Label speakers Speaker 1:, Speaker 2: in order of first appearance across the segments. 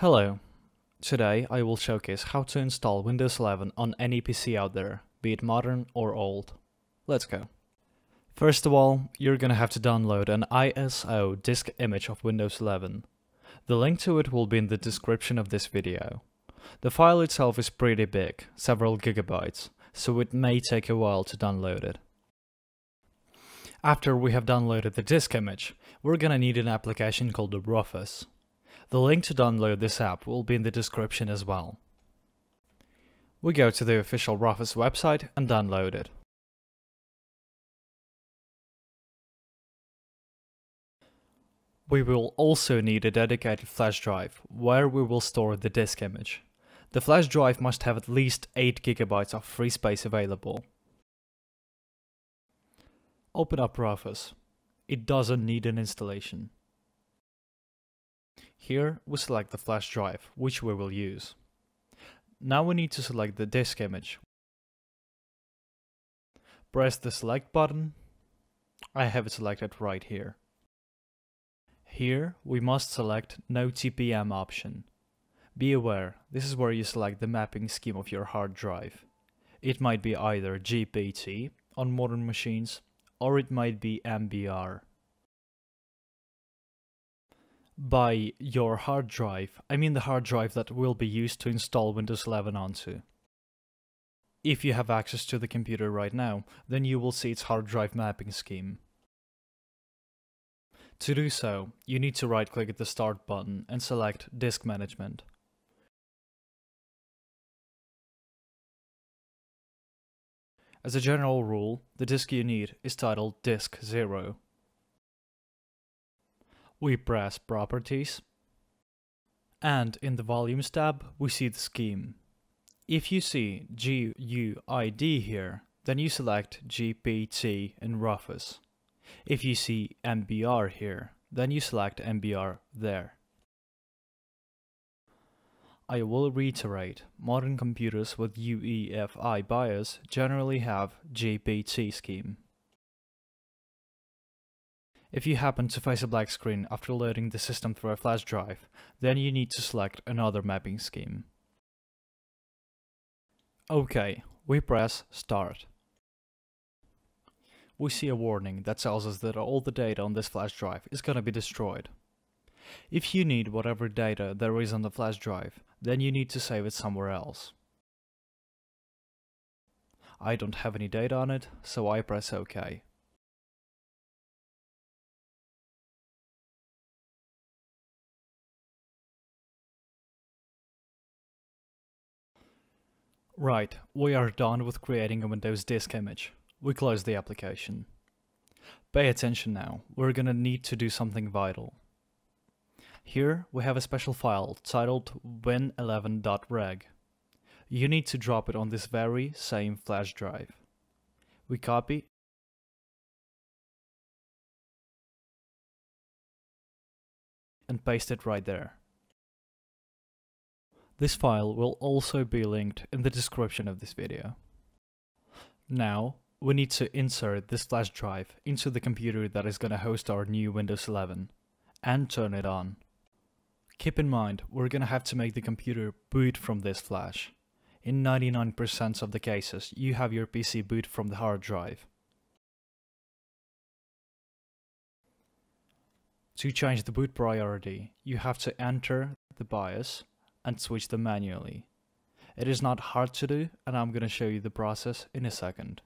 Speaker 1: Hello. Today I will showcase how to install Windows 11 on any PC out there, be it modern or old. Let's go. First of all, you're gonna have to download an ISO disk image of Windows 11. The link to it will be in the description of this video. The file itself is pretty big, several gigabytes, so it may take a while to download it. After we have downloaded the disk image, we're gonna need an application called Rufus. The link to download this app will be in the description as well. We go to the official Rufus website and download it. We will also need a dedicated flash drive, where we will store the disk image. The flash drive must have at least 8 GB of free space available. Open up Rufus. It doesn't need an installation. Here we select the flash drive, which we will use. Now we need to select the disk image. Press the select button. I have it selected right here. Here we must select no TPM option. Be aware, this is where you select the mapping scheme of your hard drive. It might be either GPT on modern machines or it might be MBR. By your hard drive, I mean the hard drive that will be used to install Windows 11 onto. If you have access to the computer right now, then you will see its hard drive mapping scheme. To do so, you need to right click at the Start button and select Disk Management. As a general rule, the disk you need is titled Disk 0 we press Properties, and in the Volumes tab, we see the scheme. If you see GUID here, then you select GPT in Rufus. If you see MBR here, then you select MBR there. I will reiterate, modern computers with UEFI BIOS generally have GPT scheme. If you happen to face a black screen after loading the system through a flash drive, then you need to select another mapping scheme. OK, we press Start. We see a warning that tells us that all the data on this flash drive is gonna be destroyed. If you need whatever data there is on the flash drive, then you need to save it somewhere else. I don't have any data on it, so I press OK. Right, we are done with creating a Windows disk image. We close the application. Pay attention now, we're gonna need to do something vital. Here we have a special file titled win11.reg. You need to drop it on this very same flash drive. We copy and paste it right there. This file will also be linked in the description of this video. Now, we need to insert this flash drive into the computer that is going to host our new Windows 11 and turn it on. Keep in mind, we're going to have to make the computer boot from this flash. In 99% of the cases, you have your PC boot from the hard drive. To change the boot priority, you have to enter the BIOS and switch them manually. It is not hard to do and I'm going to show you the process in a second.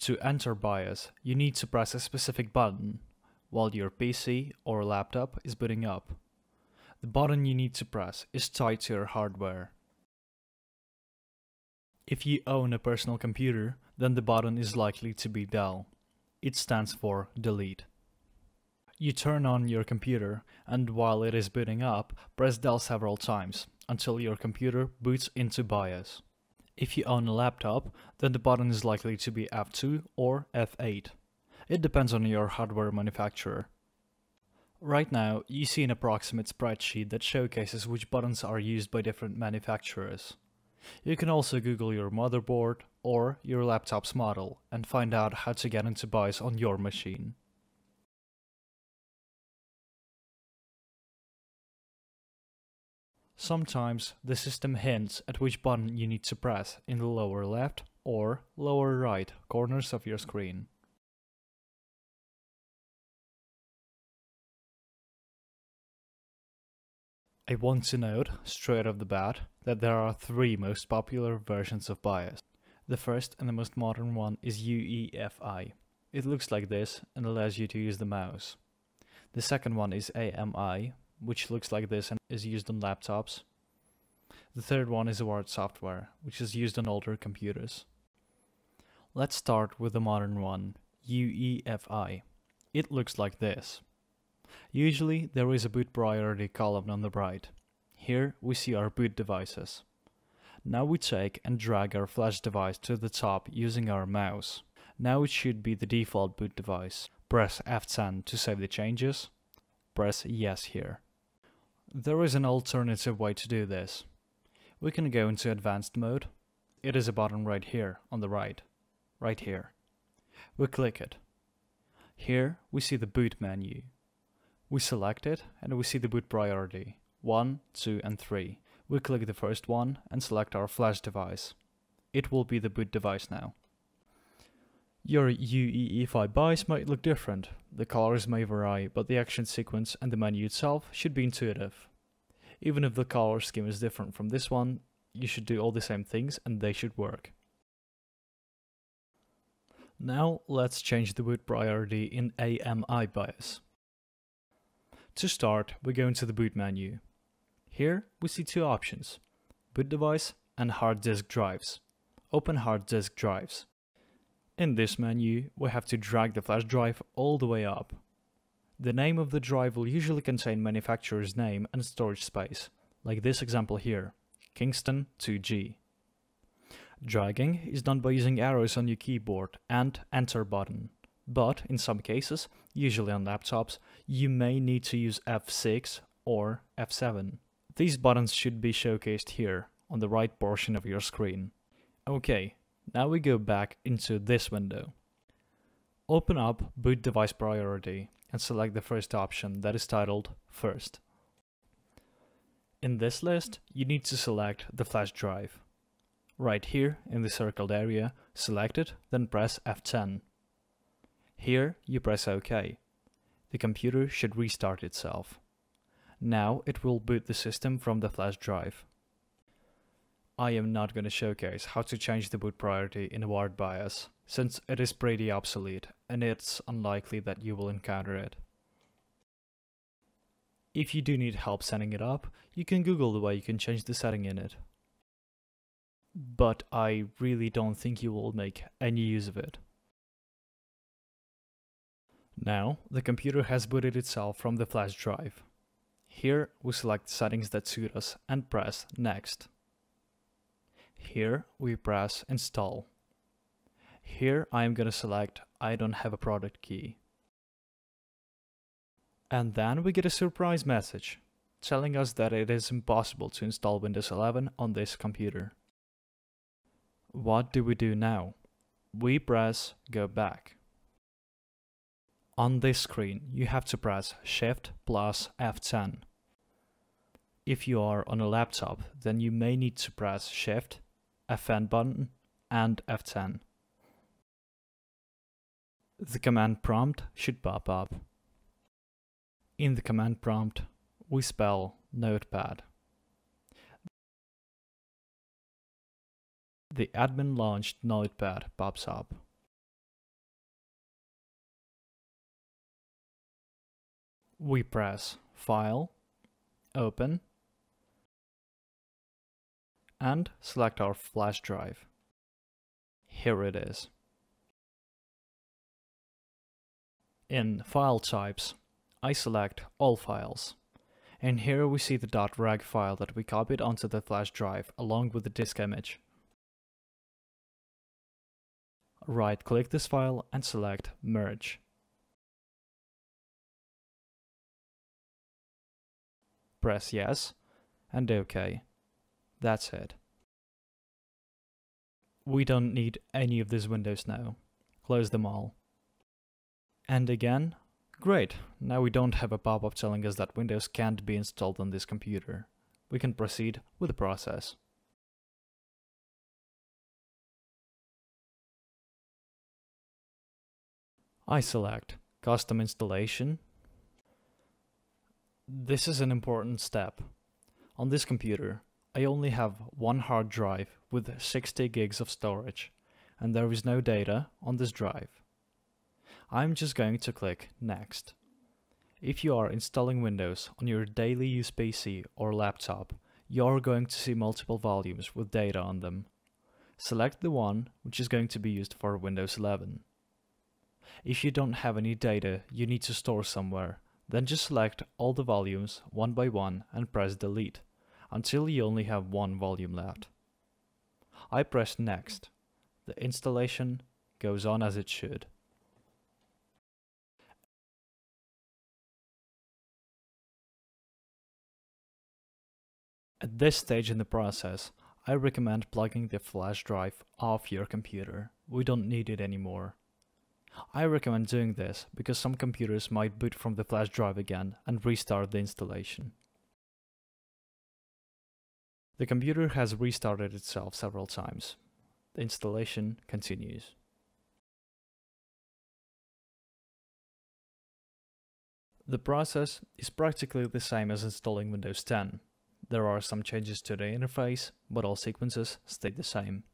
Speaker 1: To enter BIOS, you need to press a specific button while your PC or laptop is booting up. The button you need to press is tied to your hardware. If you own a personal computer, then the button is likely to be Del. It stands for delete. You turn on your computer and while it is booting up, press Del several times until your computer boots into BIOS. If you own a laptop, then the button is likely to be F2 or F8. It depends on your hardware manufacturer. Right now, you see an approximate spreadsheet that showcases which buttons are used by different manufacturers. You can also Google your motherboard or your laptop's model and find out how to get into BIOS on your machine. Sometimes the system hints at which button you need to press in the lower left or lower right corners of your screen. I want to note, straight off the bat, that there are three most popular versions of BIOS. The first and the most modern one is UEFI. It looks like this and allows you to use the mouse. The second one is AMI, which looks like this and is used on laptops. The third one is Award software, which is used on older computers. Let's start with the modern one, UEFI. It looks like this. Usually there is a boot priority column on the right. Here we see our boot devices. Now we take and drag our flash device to the top using our mouse. Now it should be the default boot device. Press F10 to save the changes. Press yes here. There is an alternative way to do this. We can go into advanced mode. It is a button right here on the right. Right here. We click it. Here we see the boot menu. We select it and we see the boot priority 1, 2 and 3. We click the first one and select our flash device. It will be the boot device now. Your UEFI BIOS might look different, the colors may vary, but the action sequence and the menu itself should be intuitive. Even if the color scheme is different from this one, you should do all the same things and they should work. Now let's change the boot priority in AMI BIOS. To start, we go into the boot menu. Here we see two options, boot device and hard disk drives. Open hard disk drives. In this menu, we have to drag the flash drive all the way up. The name of the drive will usually contain manufacturer's name and storage space, like this example here, Kingston 2G. Dragging is done by using arrows on your keyboard and enter button but in some cases, usually on laptops, you may need to use F6 or F7. These buttons should be showcased here, on the right portion of your screen. Okay, now we go back into this window. Open up Boot Device Priority and select the first option that is titled First. In this list, you need to select the flash drive. Right here in the circled area, select it, then press F10. Here you press OK. The computer should restart itself. Now it will boot the system from the flash drive. I am not going to showcase how to change the boot priority in Award BIOS, since it is pretty obsolete and it's unlikely that you will encounter it. If you do need help setting it up, you can Google the way you can change the setting in it. But I really don't think you will make any use of it. Now, the computer has booted itself from the flash drive. Here, we select settings that suit us and press Next. Here, we press Install. Here, I am going to select I don't have a product key. And then we get a surprise message, telling us that it is impossible to install Windows 11 on this computer. What do we do now? We press Go Back. On this screen, you have to press Shift plus F10. If you are on a laptop, then you may need to press Shift, Fn button, and F10. The command prompt should pop up. In the command prompt, we spell Notepad. The admin launched Notepad pops up. we press File, Open, and select our flash drive. Here it is. In File Types, I select All Files. And here we see the .reg file that we copied onto the flash drive along with the disk image. Right-click this file and select Merge. press yes, and OK. That's it. We don't need any of these windows now. Close them all. And again, great, now we don't have a pop-up telling us that Windows can't be installed on this computer. we can proceed with the process. I select Custom Installation. This is an important step. On this computer, I only have one hard drive with 60 gigs of storage, and there is no data on this drive. I'm just going to click Next. If you are installing Windows on your daily use PC or laptop, you're going to see multiple volumes with data on them. Select the one which is going to be used for Windows 11. If you don't have any data you need to store somewhere, then just select all the volumes one by one and press delete, until you only have one volume left. I press next. The installation goes on as it should. At this stage in the process, I recommend plugging the flash drive off your computer. We don't need it anymore. I recommend doing this because some computers might boot from the flash drive again and restart the installation. The computer has restarted itself several times. The installation continues. The process is practically the same as installing Windows 10. There are some changes to the interface, but all sequences stay the same.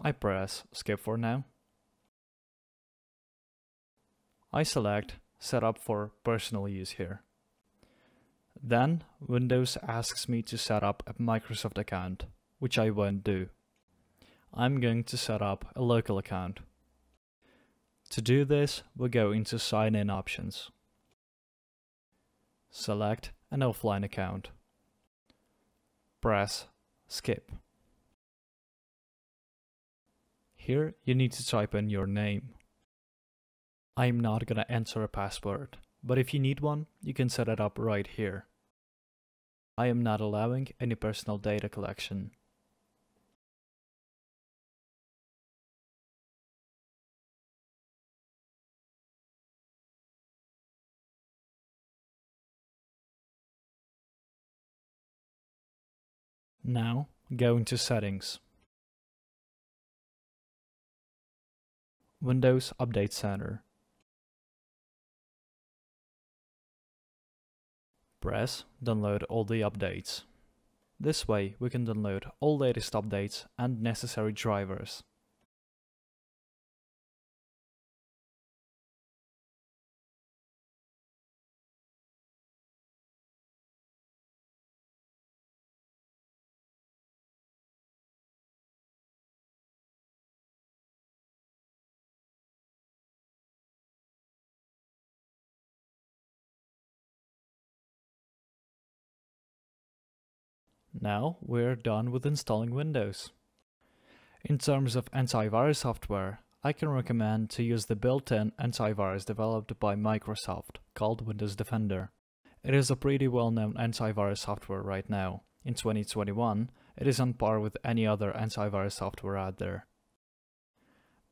Speaker 1: I press skip for now. I select setup for personal use here. Then Windows asks me to set up a Microsoft account, which I won't do. I'm going to set up a local account. To do this, we go into sign in options. Select an offline account. Press skip. Here you need to type in your name. I'm not gonna enter a password, but if you need one, you can set it up right here. I am not allowing any personal data collection. Now, go into settings. Windows Update Center. Press Download all the updates. This way we can download all latest updates and necessary drivers. Now we're done with installing Windows. In terms of antivirus software, I can recommend to use the built-in antivirus developed by Microsoft called Windows Defender. It is a pretty well-known antivirus software right now. In 2021, it is on par with any other antivirus software out there.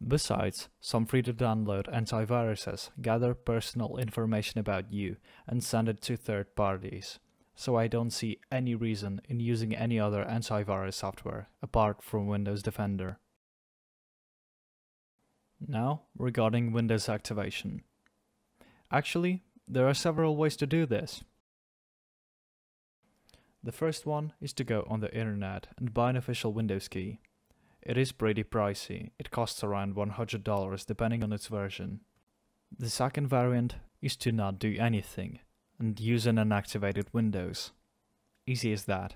Speaker 1: Besides, some free to download antiviruses gather personal information about you and send it to third parties so I don't see any reason in using any other antivirus software apart from Windows Defender. Now, regarding Windows activation. Actually, there are several ways to do this. The first one is to go on the internet and buy an official Windows key. It is pretty pricey, it costs around $100 depending on its version. The second variant is to not do anything, and use an unactivated Windows. Easy as that.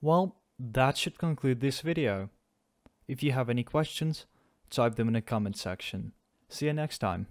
Speaker 1: Well, that should conclude this video. If you have any questions, type them in the comment section. See you next time.